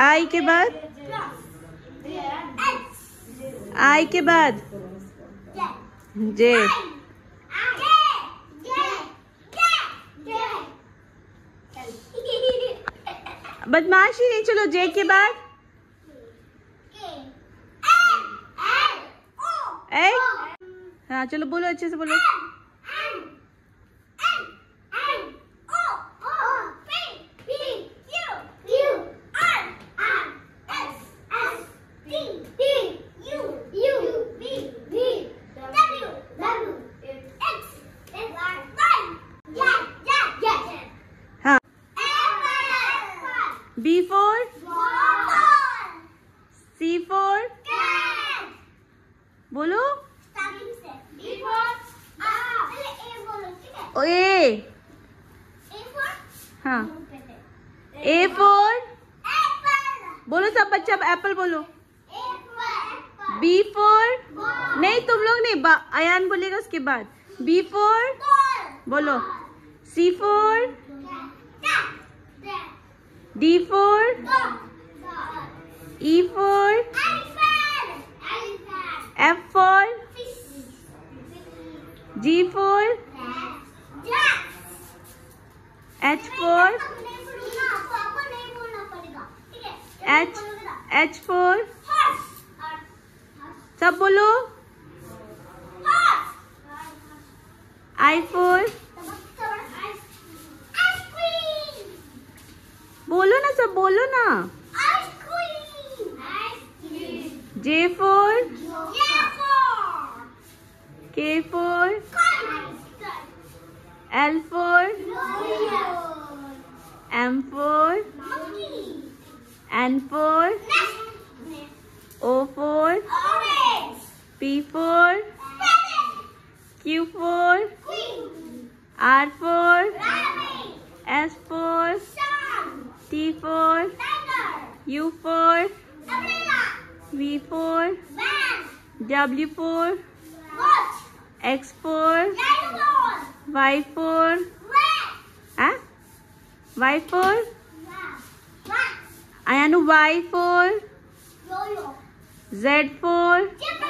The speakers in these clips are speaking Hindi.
आई के बाद? आई के बाद? जे। बदमाशी नहीं चलो जे के बाद। ए? हाँ चलो बोलो अच्छे से बोलो। बी फोर सी फोर बोलो ए। हाँ। ए फोर बोलो सब बच्चा एप्पल बोलो। बी फोर नहीं, तुम लोग नहीं अयान बोलेगा उसके बाद। बी फोर बोलो। C for D four E four F four G four H four H H four सब बोलो आई फोर बोलो ना सब, बोलो ना। J for K for L for M for N for O T for tiger. U for umbrella. V for van. W for watch. X for dragon. Y for rat. Huh? Y for rat. And Y for yo-yo. Z for.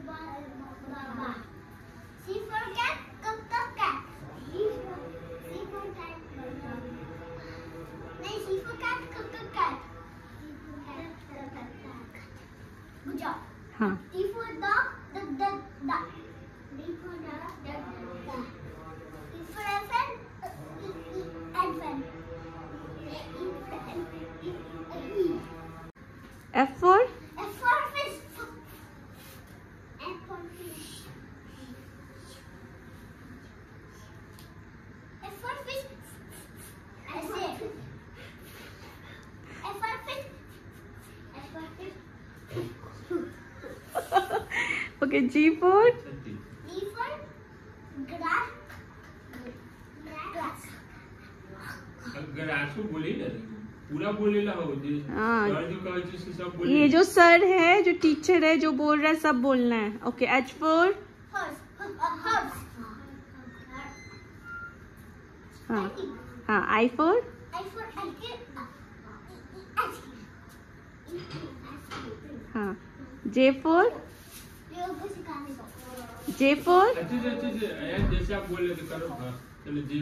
嗯 okay G for D for grass. Grass. ग्रासो पूरा बोलेला हो जे हाँ। सर जो कहै छै से सब बोले। ये जो सर है जो टीचर है जो बोल रहा है सब बोलना है। Okay H for. हाँ। हाँ आई फोर for. हाँ। जे फोर जे फोर अच्छे से अच्छे से यार जैसे आप बोल रहे थे करो। हाँ चलो जे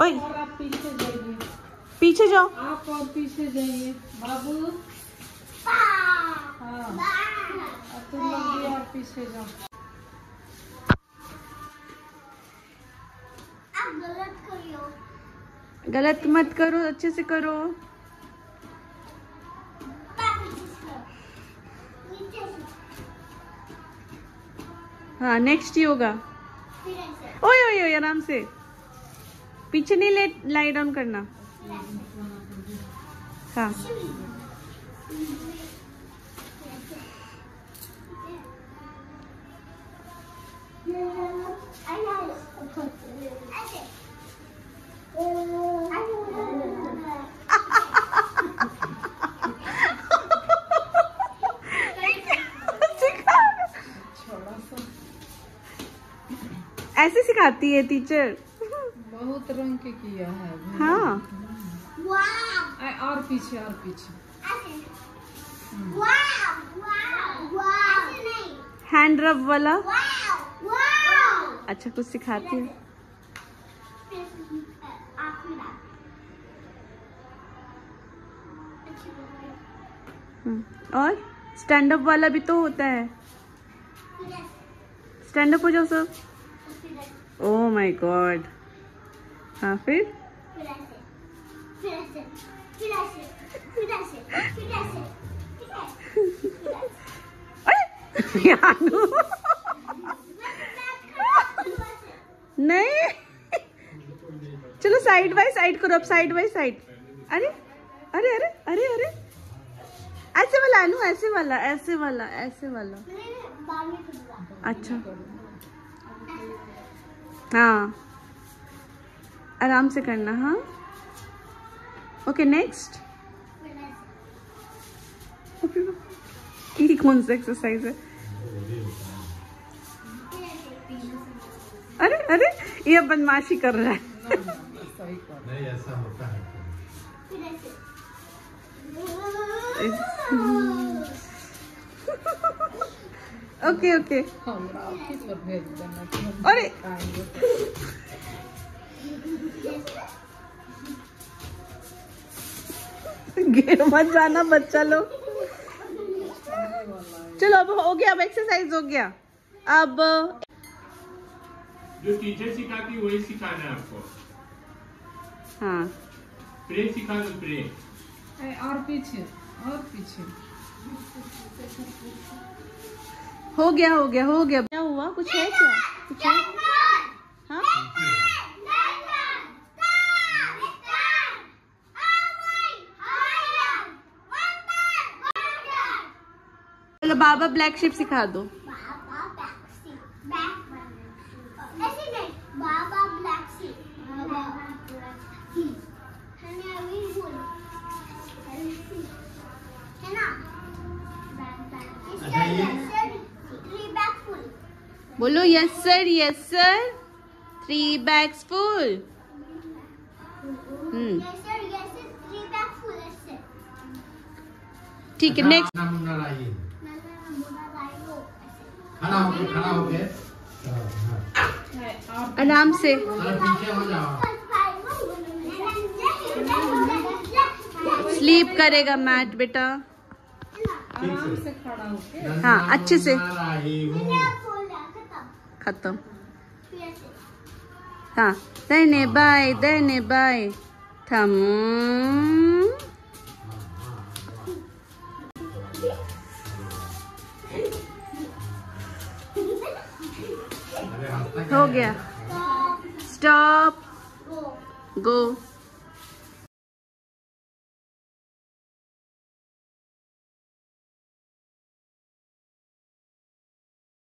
ओए। पीछे जाइए। पीछे जाओ। आप और पीछे जाइए। बाबू। हाँ। तुम लोग भी आप पीछे जाओ। आप गलत करियो। गलत मत करो अच्छे से करो। हाँ नेक्स्ट ऐसे ओए ओए ओए, आराम से। पीछे नहीं ले लाई डाउन करना। हाँ। छोड़ा ऐसे सिखाती है टीचर बहुत रंग के किया है। हाँ। और पीछे और पीछे। हैंड रब वाला। अच्छा कुछ सिखाती है। हम्म, और? स्टैंड अप वाला भी तो होता है। स्टैंड अप हो जाओ सब। ओह माय गॉड हाँ फिर नहीं। चलो साइड बाय साइड करो अब साइड बाय साइड अरे अरे अरे अरे अरे। ऐसे वाला अनु ऐसे वाला ऐसे वाला ऐसे वाला। अच्छा। हाँ। आराम से करना हाँ। ओके नेक्स्ट ये कौन सा एक्सरसाइज है। अरे अरे ये बदमाशी कर रहा है। नहीं ऐसा होता है। ओके ओके अरे! गिर मत जाना बच्चा लोग। चलो अब हो गया अब एक्सरसाइज हो गया। अब जो टीचर सिखाती है वही सिखाना है आपको। हाँ। प्रे सिखा दो प्रे और पीछे और पीछे। हो गया हो गया हो गया। क्या हुआ? कुछ है क्या? कुछ है? हाँ? बाबा ब्लैक शिप सिखा दो बाबा ब्लैक सी बाबा ब्लैक सी है अभी बोल है ना अच्छा, ये- थ्री बैग फुल बोलो yes sir yes sir three bags full hmm yes sir yes sir three bag full ठीक है नेक्स्ट हाँ, आराम से। स्लीप करेगा मैट बेटा। आराम से। खड़ा होके हाँ, अच्छे से। खत्म। हाँ बाय देने बाय। थम। हो गया। स्टॉप गो